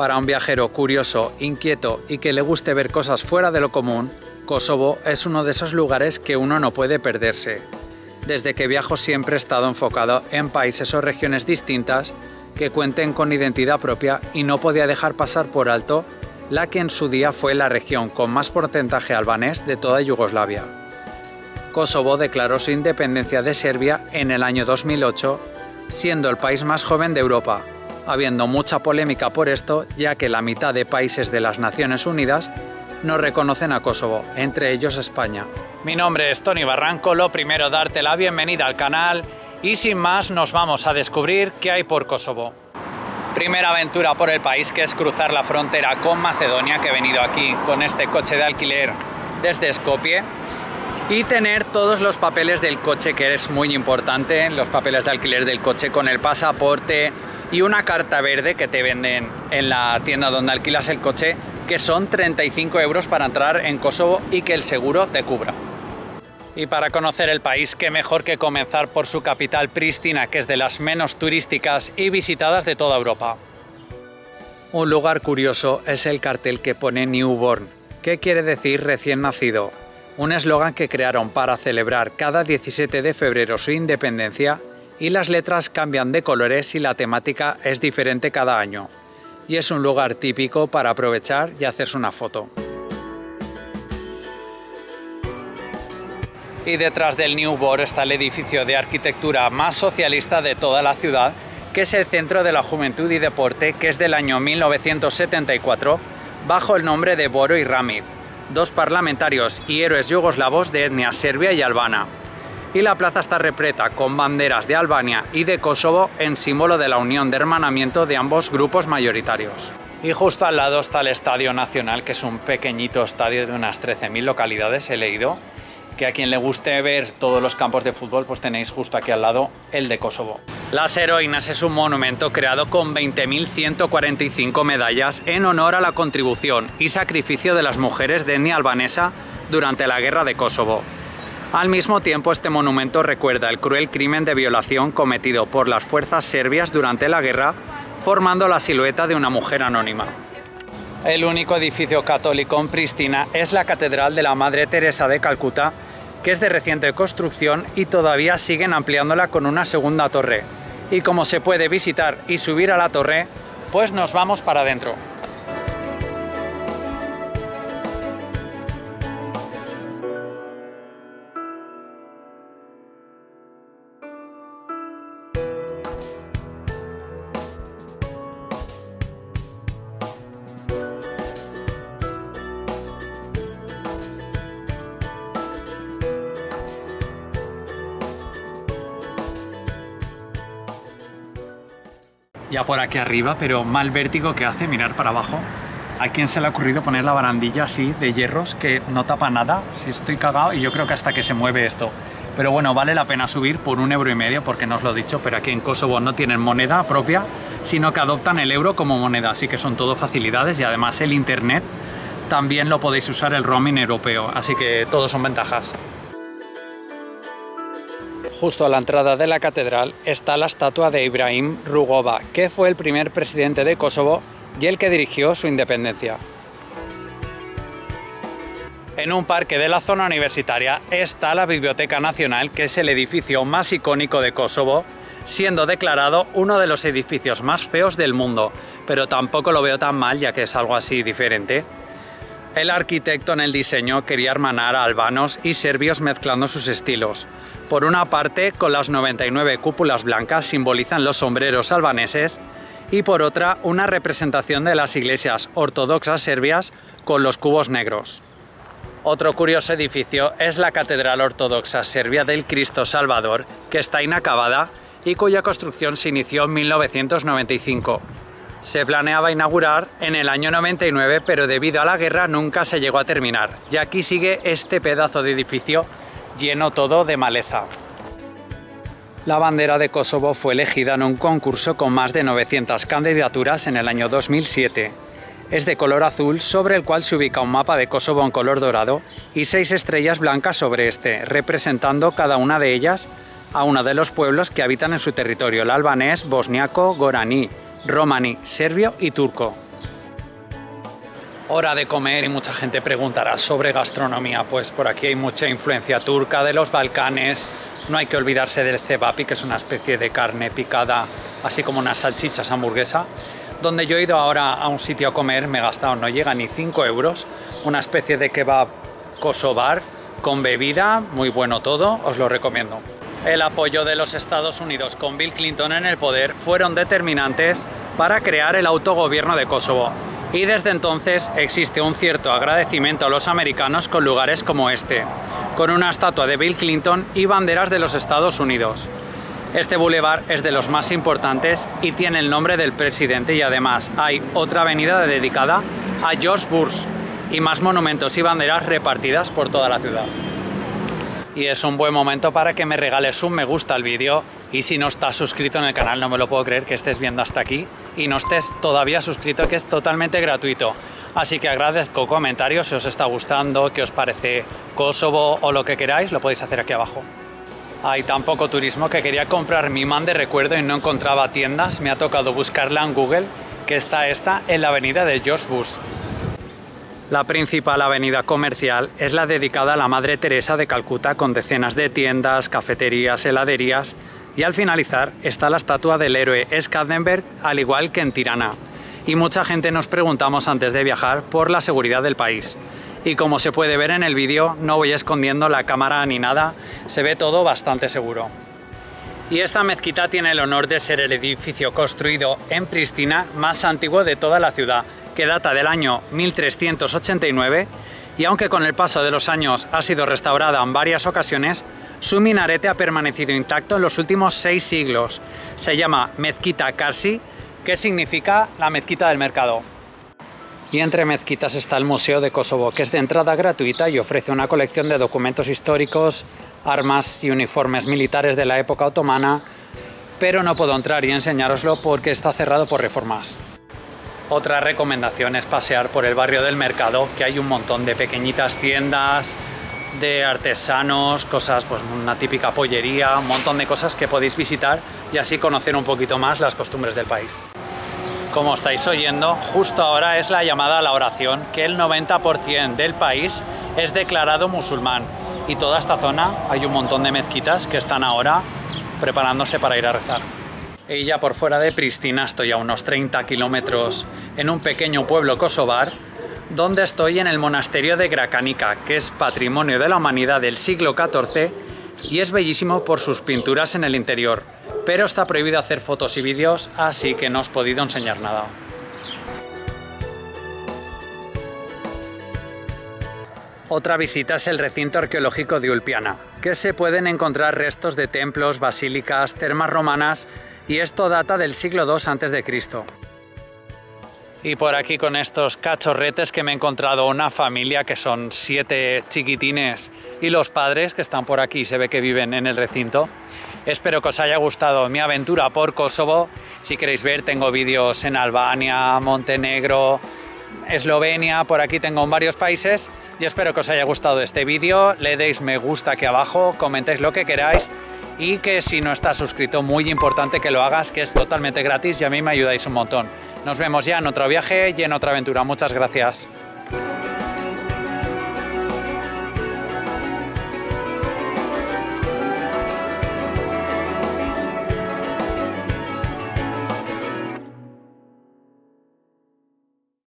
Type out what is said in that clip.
Para un viajero curioso, inquieto y que le guste ver cosas fuera de lo común, Kosovo es uno de esos lugares que uno no puede perderse. Desde que viajo siempre he estado enfocado en países o regiones distintas que cuenten con identidad propia y no podía dejar pasar por alto la que en su día fue la región con más porcentaje albanés de toda Yugoslavia. Kosovo declaró su independencia de Serbia en el año 2008, siendo el país más joven de Europa, habiendo mucha polémica por esto, ya que la mitad de países de las Naciones Unidas no reconocen a Kosovo, entre ellos España. Mi nombre es Tony Barranco, lo primero darte la bienvenida al canal y sin más nos vamos a descubrir qué hay por Kosovo. Primera aventura por el país que es cruzar la frontera con Macedonia, que he venido aquí con este coche de alquiler desde Skopje y tener todos los papeles del coche, que es muy importante, los papeles de alquiler del coche con el pasaporte y una carta verde que te venden en la tienda donde alquilas el coche, que son 35 euros para entrar en Kosovo y que el seguro te cubra. Y para conocer el país, qué mejor que comenzar por su capital Pristina, que es de las menos turísticas y visitadas de toda Europa. Un lugar curioso es el cartel que pone Newborn, que quiere decir recién nacido, un eslogan que crearon para celebrar cada 17 de febrero su independencia y las letras cambian de colores y la temática es diferente cada año. Y es un lugar típico para aprovechar y hacerse una foto. y detrás del New Bor está el edificio de arquitectura más socialista de toda la ciudad, que es el Centro de la Juventud y Deporte, que es del año 1974, bajo el nombre de Boro y Ramid, dos parlamentarios y héroes yugoslavos de etnia serbia y albana. Y la plaza está repleta con banderas de Albania y de Kosovo en símbolo de la unión de hermanamiento de ambos grupos mayoritarios. Y justo al lado está el Estadio Nacional, que es un pequeñito estadio de unas 13.000 localidades, he leído, que a quien le guste ver todos los campos de fútbol, pues tenéis justo aquí al lado el de Kosovo. Las Heroínas es un monumento creado con 20.145 medallas en honor a la contribución y sacrificio de las mujeres de etnia albanesa durante la guerra de Kosovo. Al mismo tiempo, este monumento recuerda el cruel crimen de violación cometido por las fuerzas serbias durante la guerra, formando la silueta de una mujer anónima. El único edificio católico en Pristina es la Catedral de la Madre Teresa de Calcuta, que es de reciente construcción y todavía siguen ampliándola con una segunda torre. Y como se puede visitar y subir a la torre, pues nos vamos para adentro. Ya por aquí arriba, pero mal vértigo que hace mirar para abajo. ¿A quién se le ha ocurrido poner la barandilla así de hierros que no tapa nada? Si estoy cagado y yo creo que hasta que se mueve esto. Pero bueno, vale la pena subir por un euro y medio, porque no os lo he dicho, pero aquí en Kosovo no tienen moneda propia, sino que adoptan el euro como moneda, así que son todo facilidades y además el internet también lo podéis usar el roaming europeo, así que todos son ventajas. Justo a la entrada de la catedral está la estatua de Ibrahim Rugova, que fue el primer presidente de Kosovo y el que dirigió su independencia. En un parque de la zona universitaria está la Biblioteca Nacional, que es el edificio más icónico de Kosovo, siendo declarado uno de los edificios más feos del mundo, pero tampoco lo veo tan mal ya que es algo así diferente. El arquitecto en el diseño quería hermanar a albanos y serbios mezclando sus estilos. Por una parte, con las 99 cúpulas blancas simbolizan los sombreros albaneses y por otra, una representación de las iglesias ortodoxas serbias con los cubos negros. Otro curioso edificio es la Catedral Ortodoxa Serbia del Cristo Salvador, que está inacabada y cuya construcción se inició en 1995. Se planeaba inaugurar en el año 99, pero debido a la guerra nunca se llegó a terminar. Y aquí sigue este pedazo de edificio lleno todo de maleza. La bandera de Kosovo fue elegida en un concurso con más de 900 candidaturas en el año 2007. Es de color azul sobre el cual se ubica un mapa de Kosovo en color dorado y seis estrellas blancas sobre este, representando cada una de ellas a uno de los pueblos que habitan en su territorio, el albanés, bosniaco, goraní, romaní, serbio y turco. hora de comer y mucha gente preguntará sobre gastronomía, pues por aquí hay mucha influencia turca de los Balcanes, no hay que olvidarse del cebapi, que es una especie de carne picada, así como unas salchichas hamburguesa, donde yo he ido ahora a un sitio a comer, me he gastado, no llega ni 5 euros, una especie de kebab kosovar con bebida, muy bueno todo, os lo recomiendo. El apoyo de los Estados Unidos con Bill Clinton en el poder fueron determinantes para crear el autogobierno de Kosovo, y desde entonces existe un cierto agradecimiento a los americanos con lugares como este, con una estatua de Bill Clinton y banderas de los Estados Unidos. Este bulevar es de los más importantes y tiene el nombre del presidente y además hay otra avenida dedicada a George Bush y más monumentos y banderas repartidas por toda la ciudad. Y es un buen momento para que me regales un me gusta al vídeo y si no estás suscrito en el canal, no me lo puedo creer que estés viendo hasta aquí y no estés todavía suscrito, que es totalmente gratuito. Así que agradezco comentarios si os está gustando, qué os parece Kosovo o lo que queráis, lo podéis hacer aquí abajo. Hay tan poco turismo que quería comprar mi man de recuerdo y no encontraba tiendas. Me ha tocado buscarla en Google, que está esta en la avenida de George Bush. La principal avenida comercial es la dedicada a la Madre Teresa de Calcuta con decenas de tiendas, cafeterías, heladerías y al finalizar está la estatua del héroe Skandenberg al igual que en Tirana. Y mucha gente nos preguntamos antes de viajar por la seguridad del país. Y como se puede ver en el vídeo, no voy escondiendo la cámara ni nada, se ve todo bastante seguro. Y esta mezquita tiene el honor de ser el edificio construido en Pristina más antiguo de toda la ciudad, que data del año 1389 y aunque con el paso de los años ha sido restaurada en varias ocasiones, su minarete ha permanecido intacto en los últimos seis siglos. Se llama Mezquita Karsi, que significa la mezquita del mercado. Y entre mezquitas está el Museo de Kosovo, que es de entrada gratuita y ofrece una colección de documentos históricos, armas y uniformes militares de la época otomana, pero no puedo entrar y enseñároslo porque está cerrado por reformas. Otra recomendación es pasear por el barrio del mercado, que hay un montón de pequeñitas tiendas, de artesanos, cosas, pues una típica pollería, un montón de cosas que podéis visitar y así conocer un poquito más las costumbres del país. Como estáis oyendo, justo ahora es la llamada a la oración, que el 90% del país es declarado musulmán y toda esta zona hay un montón de mezquitas que están ahora preparándose para ir a rezar y ya por fuera de Pristina estoy a unos 30 kilómetros en un pequeño pueblo kosovar donde estoy en el monasterio de Grakanica, que es patrimonio de la humanidad del siglo XIV y es bellísimo por sus pinturas en el interior, pero está prohibido hacer fotos y vídeos, así que no os he podido enseñar nada. Otra visita es el recinto arqueológico de Ulpiana, que se pueden encontrar restos de templos, basílicas, termas romanas y esto data del siglo II a.C. Y por aquí con estos cachorretes que me he encontrado una familia que son siete chiquitines y los padres que están por aquí, se ve que viven en el recinto. Espero que os haya gustado mi aventura por Kosovo. Si queréis ver, tengo vídeos en Albania, Montenegro, Eslovenia, por aquí tengo en varios países. Y espero que os haya gustado este vídeo. Le deis me gusta aquí abajo, comentéis lo que queráis y que si no estás suscrito, muy importante que lo hagas, que es totalmente gratis y a mí me ayudáis un montón. Nos vemos ya en otro viaje y en otra aventura. Muchas gracias.